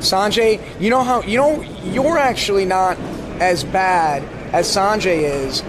Sanjay, you know how you know you're actually not as bad as Sanjay is.